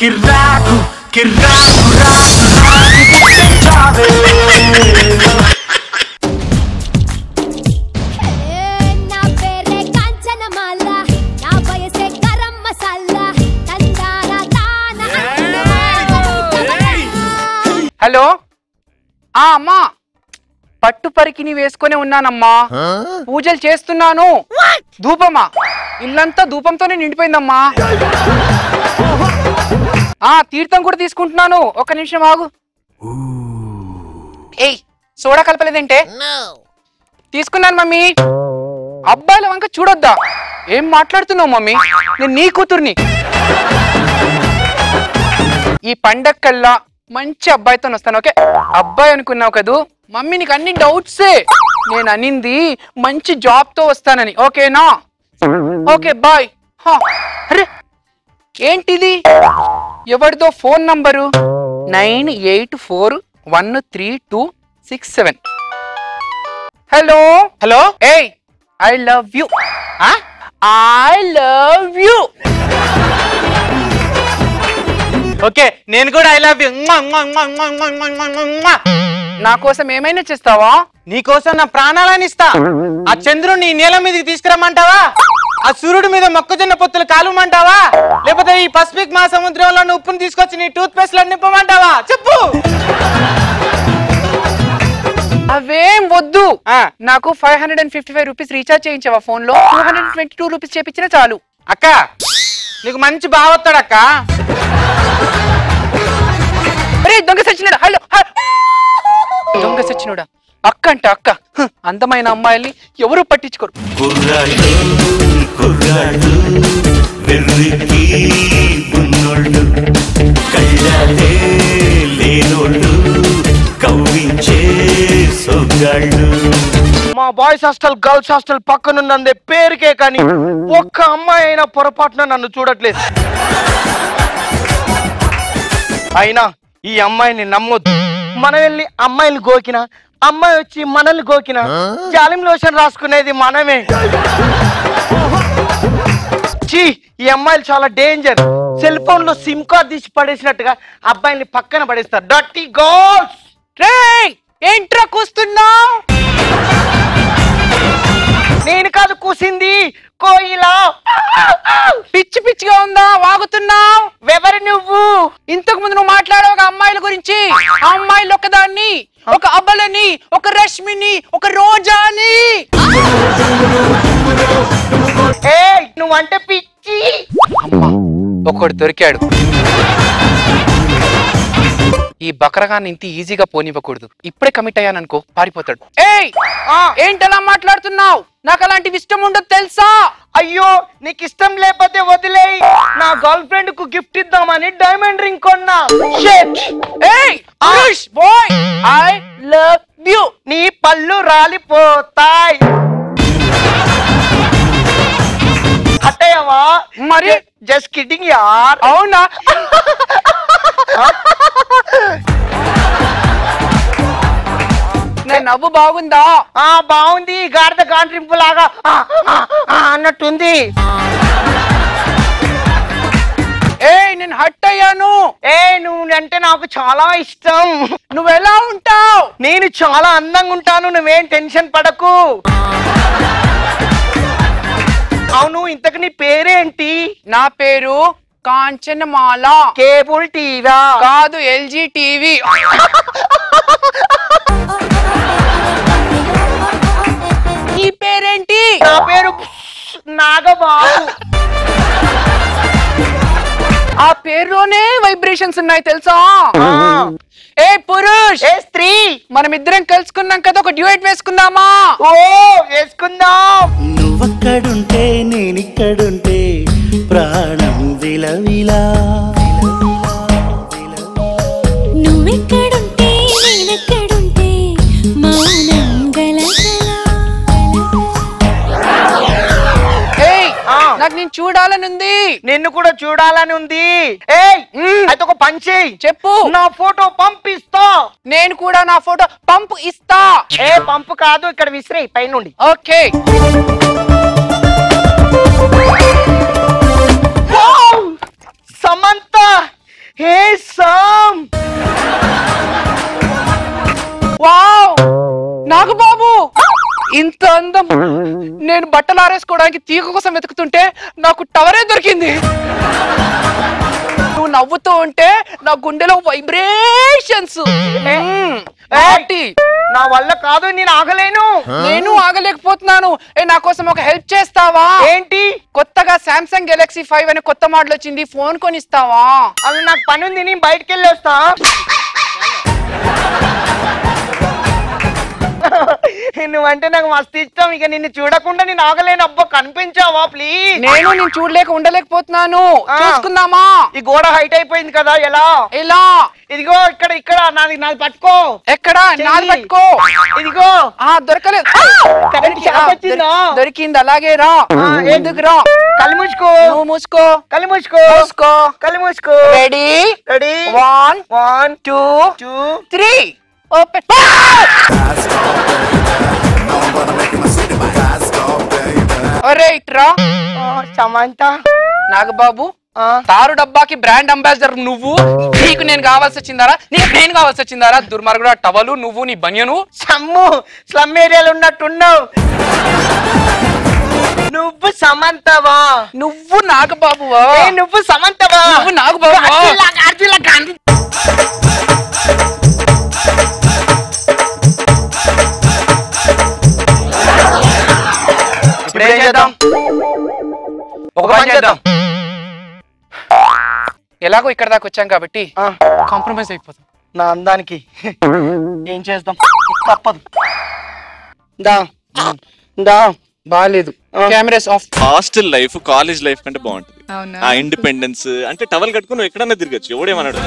కిర్రాకు కిర్రాకు రాకు రాకు తాన హలో? ఆ అమ్మా. పట్టు పరికిని వేసుకొని ఉన్నానమ్మా. పూజలు చేస్తున్నాను. ధూపమా. ఇల్లంతా ధూపంతోనే నిండిపోయిందమ్మా. ఆ తీర్థం కూడా తీసుకుంటున్నాను. ఒక నిమిషం ఆగు. ఏయ్ సోడా కలపలేదంటే తీసుకున్నాను మమ్మీ. అబ్బాయిల వంక చూడొద్దా? ఏం మాట్లాడుతున్నావు మమ్మీ? నేను నీ కూతుర్ని. ఈ పండక్కల్లా మంచి అబ్బాయితో వస్తాను ఓకే? అబ్బాయి అనుకున్నావు కదూ? మమ్మీ నీకు అన్ని డౌట్సే. నేను అనింది మంచి జాబ్తో వస్తానని ఓకేనా? Okay bye. హా, అరే ఏంటిది? ఎవరిదో phone number? Nine eight four one three two six seven. Hello? Hello? ఏయ్ I love you. I love you. Okay నేను కూడా ఐ లవ్ యూ. నా కోసం ఏమైనా చేస్తావా? నీకోసం నా ప్రాణాలని ఇస్తా. ఆ చంద్రుడిని ఈ నేల మీదకి తీసుకురమ్మంటావా? ఆ సూర్యుడి మీద మొక్కజొన్న పొత్తులు కాలుమంటావా? లేకపోతే ఈ పసిఫిక్ మహాసముద్రంలో ఉప్పుని తీసుకొచ్చి నీ టూత్ పేస్ట్లో నింపమంటావా? చెప్పు! అవేం వద్దు. నాకు five hundred and fifty five rupees recharge చేయించావా ఫోన్లో two hundred twenty two rupees చేపించినా చాలు. అక్క నీకు మంచి అరే దొంగ సచ్చినాడా? హలో దొంగ సచ్చినోడా? అక్క. అంటే అక్క అందమైన అమ్మాయిల్ని ఎవరు పట్టించుకోరు. మా బాయ్స్ హాస్టల్ గర్ల్స్ హాస్టల్ పక్కనున్నందే పేరుకే కానీ ఒక్క అమ్మాయి అయినా పొరపాటున నన్ను చూడట్లేదు. అయినా ఈ అమ్మాయిని నమ్మొద్దు. మనం వెళ్ళి అమ్మాయిని గోకినా అమ్మాయి వచ్చి మనల్ని గోకిన. జాలిం లోషన్ రాసుకునేది మనమే. చీ ఈ అమ్మాయిలు చాలా డేంజర్. సెల్ ఫోన్లో సిమ్ కార్డ్ తీసి పడేసినట్టుగా అబ్బాయిని పక్కన పడేస్తారు. డర్టీ గోల్స్ ఏంట్రా కూస్తున్నావు? నేను కాదు కూసింది కోయిలా. పిచ్చి పిచ్చిగా ఉందా? వాగుతున్నావు? ఎవరు నువ్వు? ఇంతకు ముందు నువ్వు మాట్లాడావు ఒక అమ్మాయిల గురించి. ఆ అమ్మాయిలు ఒకదాన్ని ఒక అబ్బలని ఒక రష్మిని ఒక రోజాని. ఏ నువ్వంటే పిచ్చి. ఒకడు దొరికాడు. ఈ బకరగాన్ని ఇంత ఈజీగా పోనివ్వకూడదు. ఇప్పుడే కమిట్ అయ్యాననుకో పారిపోతాడు. ఏయ్ ఏంటలా మాట్లాడుతున్నావు? నాకు అలాంటివి ఇష్టం ఉండదు తెలుసా? అయ్యో నీకు ఇష్టం లేకపోతే వదిలేయ్. గర్ల్ ఫ్రెండ్కు గిఫ్ట్ ఇద్దామని డైమండ్ రింగ్ కొన్నా. ఏయ్ బాయ్ ఐ లవ్ యు నీ పళ్ళు రాలిపోతాయి. హట్టయ్యవా మరి? జస్ట్ కిడ్డింగ్ యార్ అవునా? నా నవ్వు బాగుందా? ఆ బాగుంది. గాడిద గాంట్రింపు లాగా అన్నట్టుంది. నేను హట్ అయ్యాను. ఏ నువ్వు అంటే నాకు చాలా ఇష్టం. నువ్వు ఎలా ఉంటావు? నేను చాలా అందంగా ఉంటాను. నువ్వేం టెన్షన్ పడకు. అవును ఇంతకు నీ పేరేంటి? నా పేరు కాంచనమాల. కేబుల్ టీవా. కాదు ఎల్జీ టీవీ. నీ పేరేంటి? నా పేరు నాగబాబు. ఆ పేరులోనే వైబ్రేషన్స్ ఉన్నాయి తెలుసా? ఏ పురుష్! ఏ స్త్రీ! మనమిద్దరం కలుసుకున్నాం కదా ఒక డ్యూయట్ వేసుకుందామా? ఓ వేసుకుందాం. నువ్వక్కడుంటే నేనిక్కడుంటే ప్రాణం విలవిలా. నాకు నేను చూడాలనుంది నిన్ను కూడా చూడాలని ఉంది. ఏయ్. అయితే ఒక పని చేయి. చెప్పు. నా ఫోటో పంపిస్తా నేను కూడా నా ఫోటో పంపు ఇస్తా. ఏ పంపు కాదు ఇక్కడ విసిరేయి పైనుండి. Okay. Samantha! Hey Sam! Wow! నాకు బాబు ఇంత అందం. నేను బట్టలు ఆరేసుకోవడానికి తీగ కోసం వెతుకుతుంటే నాకు టవరే దొరికింది. నువ్వు నవ్వుతూ ఉంటే నా గుండెలో వైబ్రేషన్స్. నా వల్ల కాదు నేను ఆగలేను. నేను ఆగలేకపోతున్నాను. ఏ నా కోసం ఒక హెల్ప్ చేస్తావా? ఏంటి? కొత్తగా సామ్సంగ్ గెలాక్సీ ఫైవ్ అనే కొత్త మోడల్ వచ్చింది. ఫోన్ కొనిస్తావా? అవి నాకు పని ఉంది నేను బయటికి వెళ్ళి వస్తా నువ్వంటే నాకు మస్తు ఇష్టం. ఇక నిన్ను చూడకుండా నేను ఆగలేను. అబ్బా కనిపించావా ప్లీజ్ నేను నేను చూడలేక ఉండలేకపోతున్నాను. ఆ. చూసుకుందామా? ఈ గోడ హైట్ అయిపోయింది కదా ఎలా? ఎలా? ఇదిగో ఇక్కడ ఇక్కడ నాది నాది పట్టుకో. ఎక్కడ? నాది చెయ్యి. పట్టుకో. ఇదిగో. ఆ దొరకలేదు. కరెంట్ షాక్ వచ్చిందా? దొరికింది. అలాగే రా. ఎందుకు రా. కళ్ళు మూసుకో. నువ్వు మూసుకో. కళ్ళు మూసుకో. మూసుకో. కళ్ళు మూసుకో. Ready ready one one two two three ఒరే ఇట్రా. సమంత. నాగబాబు తారు డబ్బాకి బ్రాండ్ అంబాసిడర్ నువ్వు? నీకు నేను కావాల్సి వచ్చిందారా? నీకు నేను కావాల్సి వచ్చిందారా? దుర్మార్గుడు టవలు నువ్వు నీ బనియను? సమ్ము స్లమ్ ఏరియాలో ఉన్నట్టున్నావు. నువ్వు సమంతవా? నువ్వు నాగబాబువా? నువ్వు సమంతవా? నువ్వు నాగబాబువా? అర్జున్లా, అర్జున్లా గాంధీ. చేద్దాం. ఎలాగో ఇక్కడ దాకా వచ్చాం కాబట్టి కాంప్రమైజ్ అయిపోతాం. నా అందానికి ఏం చేద్దాం? తప్పదు. దా. దా. బాగాలేదు cameras off. Hostel life college life కంటే బాగుంటుంది. ఆ ఇండిపెండెన్స్ అంటే టవల్ కట్టుకుని ఎక్కడన్నా తిరగచ్చు ఎవడేమన్నాడు?